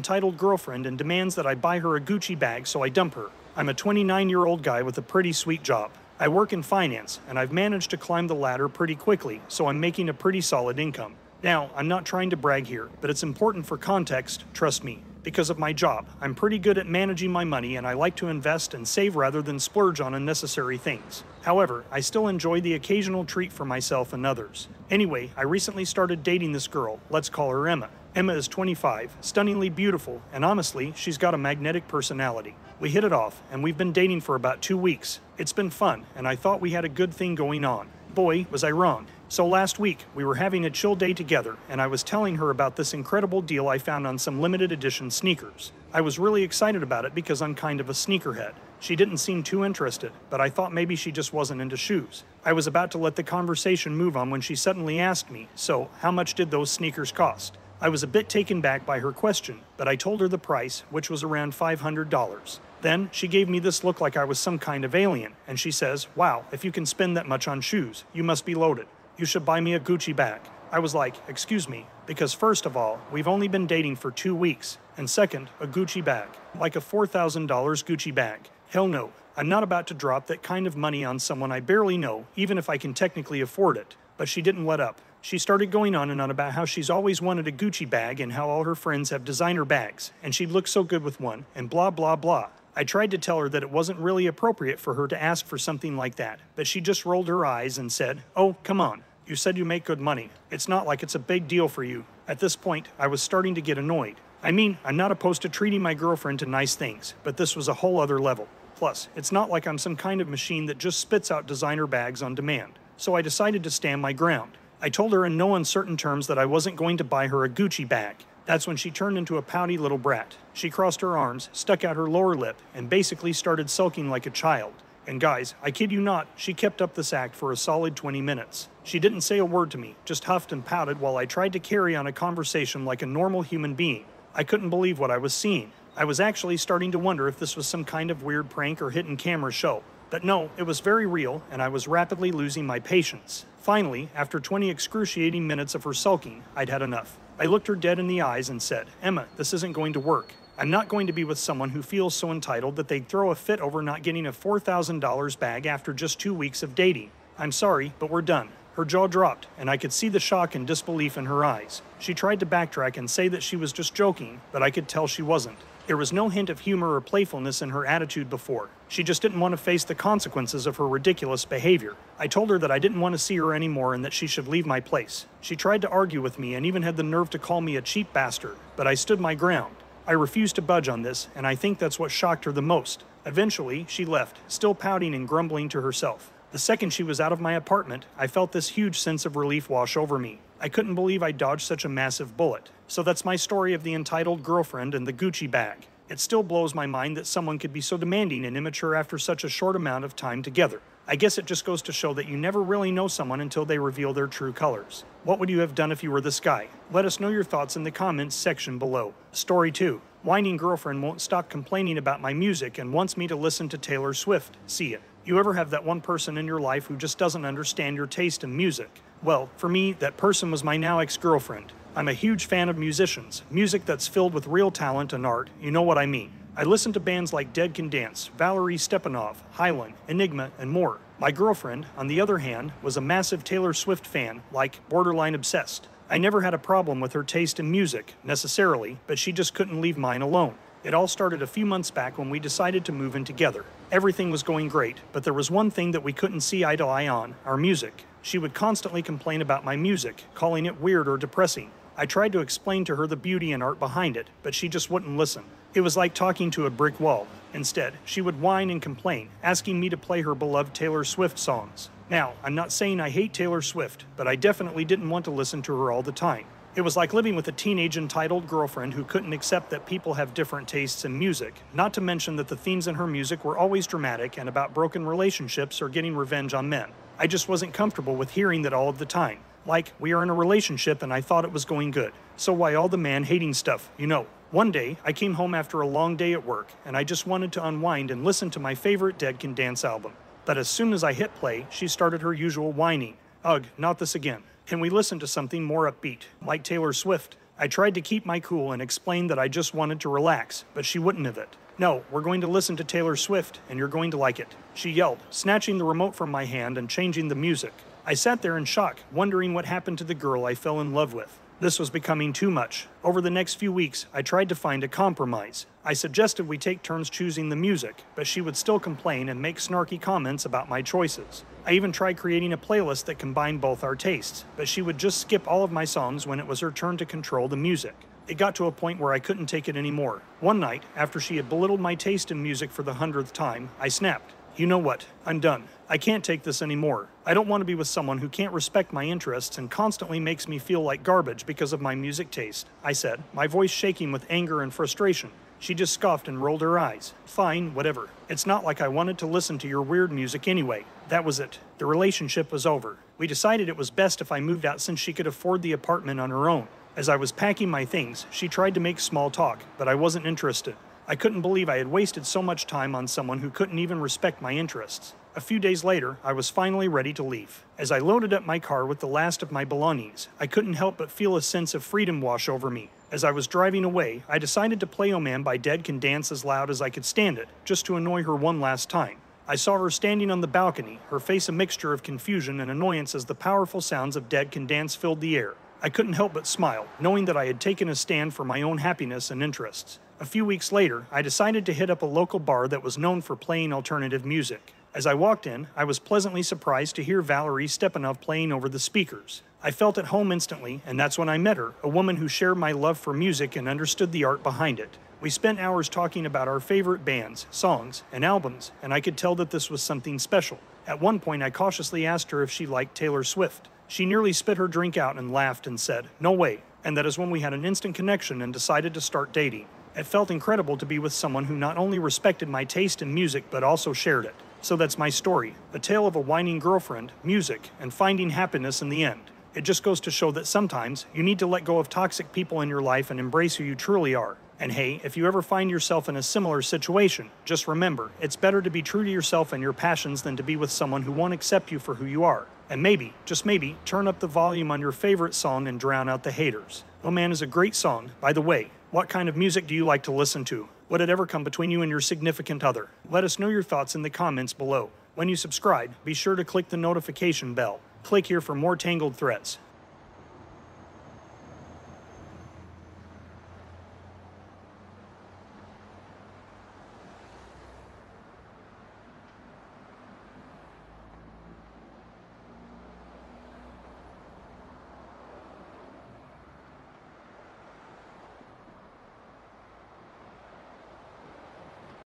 entitled girlfriend and demands that I buy her a Gucci bag, so I dump her. I'm a 29 year old guy with a pretty sweet job. I work in finance, and I've managed to climb the ladder pretty quickly, so I'm making a pretty solid income. Now, I'm not trying to brag here, but it's important for context, trust me. Because of my job, I'm pretty good at managing my money and I like to invest and save rather than splurge on unnecessary things. However, I still enjoy the occasional treat for myself and others. Anyway, I recently started dating this girl, let's call her Emma. Emma is 25, stunningly beautiful, and honestly, she's got a magnetic personality. We hit it off, and we've been dating for about two weeks. It's been fun, and I thought we had a good thing going on. Boy, was I wrong. So last week, we were having a chill day together, and I was telling her about this incredible deal I found on some limited edition sneakers. I was really excited about it because I'm kind of a sneakerhead. She didn't seem too interested, but I thought maybe she just wasn't into shoes. I was about to let the conversation move on when she suddenly asked me, So, how much did those sneakers cost? I was a bit taken back by her question, but I told her the price, which was around $500. Then she gave me this look like I was some kind of alien, and she says, Wow, if you can spend that much on shoes, you must be loaded. You should buy me a Gucci bag. I was like, Excuse me, because first of all, we've only been dating for two weeks, and second, a Gucci bag. Like a $4,000 Gucci bag. Hell no, I'm not about to drop that kind of money on someone I barely know, even if I can technically afford it. But she didn't let up. She started going on and on about how she's always wanted a Gucci bag and how all her friends have designer bags, and she'd look so good with one, and blah blah blah. I tried to tell her that it wasn't really appropriate for her to ask for something like that, but she just rolled her eyes and said, Oh, come on. You said you make good money. It's not like it's a big deal for you. At this point, I was starting to get annoyed. I mean, I'm not opposed to treating my girlfriend to nice things, but this was a whole other level. Plus, it's not like I'm some kind of machine that just spits out designer bags on demand. So I decided to stand my ground. I told her in no uncertain terms that I wasn't going to buy her a Gucci bag. That's when she turned into a pouty little brat. She crossed her arms, stuck out her lower lip, and basically started sulking like a child. And guys, I kid you not, she kept up this act for a solid 20 minutes. She didn't say a word to me, just huffed and pouted while I tried to carry on a conversation like a normal human being. I couldn't believe what I was seeing. I was actually starting to wonder if this was some kind of weird prank or hidden camera show. But no, it was very real, and I was rapidly losing my patience. Finally, after 20 excruciating minutes of her sulking, I'd had enough. I looked her dead in the eyes and said, Emma, this isn't going to work. I'm not going to be with someone who feels so entitled that they'd throw a fit over not getting a $4,000 bag after just two weeks of dating. I'm sorry, but we're done. Her jaw dropped, and I could see the shock and disbelief in her eyes. She tried to backtrack and say that she was just joking, but I could tell she wasn't. There was no hint of humor or playfulness in her attitude before. She just didn't want to face the consequences of her ridiculous behavior. I told her that I didn't want to see her anymore and that she should leave my place. She tried to argue with me and even had the nerve to call me a cheap bastard, but I stood my ground. I refused to budge on this, and I think that's what shocked her the most. Eventually, she left, still pouting and grumbling to herself. The second she was out of my apartment, I felt this huge sense of relief wash over me. I couldn't believe I dodged such a massive bullet. So that's my story of the entitled girlfriend and the Gucci bag. It still blows my mind that someone could be so demanding and immature after such a short amount of time together. I guess it just goes to show that you never really know someone until they reveal their true colors. What would you have done if you were this guy? Let us know your thoughts in the comments section below. Story 2. Whining girlfriend won't stop complaining about my music and wants me to listen to Taylor Swift. See it. You ever have that one person in your life who just doesn't understand your taste in music? Well, for me, that person was my now ex girlfriend. I'm a huge fan of musicians, music that's filled with real talent and art, you know what I mean. I listen to bands like Dead Can Dance, Valerie Stepanov, Heilung, Enigma, and more. My girlfriend, on the other hand, was a massive Taylor Swift fan, like borderline obsessed. I never had a problem with her taste in music, necessarily, but she just couldn't leave mine alone. It all started a few months back when we decided to move in together. Everything was going great, but there was one thing that we couldn't see eye to eye on our music. She would constantly complain about my music, calling it weird or depressing. I tried to explain to her the beauty and art behind it, but she just wouldn't listen. It was like talking to a brick wall. Instead, she would whine and complain, asking me to play her beloved Taylor Swift songs. Now, I'm not saying I hate Taylor Swift, but I definitely didn't want to listen to her all the time. It was like living with a teenage entitled girlfriend who couldn't accept that people have different tastes in music, not to mention that the themes in her music were always dramatic and about broken relationships or getting revenge on men. I just wasn't comfortable with hearing that all of the time. Like, we are in a relationship and I thought it was going good. So why all the man hating stuff, you know? One day, I came home after a long day at work and I just wanted to unwind and listen to my favorite Dead Can Dance album. But as soon as I hit play, she started her usual whining. Ugh, not this again. Can we listen to something more upbeat, like Taylor Swift? I tried to keep my cool and explained that I just wanted to relax, but she wouldn't have it. No, we're going to listen to Taylor Swift, and you're going to like it. She yelled, snatching the remote from my hand and changing the music. I sat there in shock, wondering what happened to the girl I fell in love with. This was becoming too much. Over the next few weeks, I tried to find a compromise. I suggested we take turns choosing the music, but she would still complain and make snarky comments about my choices. I even tried creating a playlist that combined both our tastes, but she would just skip all of my songs when it was her turn to control the music. It got to a point where I couldn't take it anymore. One night, after she had belittled my taste in music for the hundredth time, I snapped. You know what? I'm done. I can't take this anymore. I don't want to be with someone who can't respect my interests and constantly makes me feel like garbage because of my music taste, I said, my voice shaking with anger and frustration. She just scoffed and rolled her eyes. Fine, whatever. It's not like I wanted to listen to your weird music anyway. That was it. The relationship was over. We decided it was best if I moved out since she could afford the apartment on her own. As I was packing my things, she tried to make small talk, but I wasn't interested. I couldn't believe I had wasted so much time on someone who couldn't even respect my interests. A few days later, I was finally ready to leave. As I loaded up my car with the last of my belongings, I couldn't help but feel a sense of freedom wash over me. As I was driving away, I decided to play O Man by Dead Can Dance as loud as I could stand it, just to annoy her one last time. I saw her standing on the balcony, her face a mixture of confusion and annoyance as the powerful sounds of Dead Can Dance filled the air. I couldn't help but smile, knowing that I had taken a stand for my own happiness and interests. A few weeks later, I decided to hit up a local bar that was known for playing alternative music. As I walked in, I was pleasantly surprised to hear Valerie Stepanov playing over the speakers. I felt at home instantly, and that's when I met her, a woman who shared my love for music and understood the art behind it. We spent hours talking about our favorite bands, songs, and albums, and I could tell that this was something special. At one point, I cautiously asked her if she liked Taylor Swift. She nearly spit her drink out and laughed and said, No way. And that is when we had an instant connection and decided to start dating. It felt incredible to be with someone who not only respected my taste in music but also shared it. So that's my story a tale of a whining girlfriend, music, and finding happiness in the end. It just goes to show that sometimes you need to let go of toxic people in your life and embrace who you truly are. And hey, if you ever find yourself in a similar situation, just remember it's better to be true to yourself and your passions than to be with someone who won't accept you for who you are. And maybe, just maybe, turn up the volume on your favorite song and drown out the haters. Oh Man is a great song. By the way, what kind of music do you like to listen to? Would it ever come between you and your significant other? Let us know your thoughts in the comments below. When you subscribe, be sure to click the notification bell. Click here for more Tangled Threads.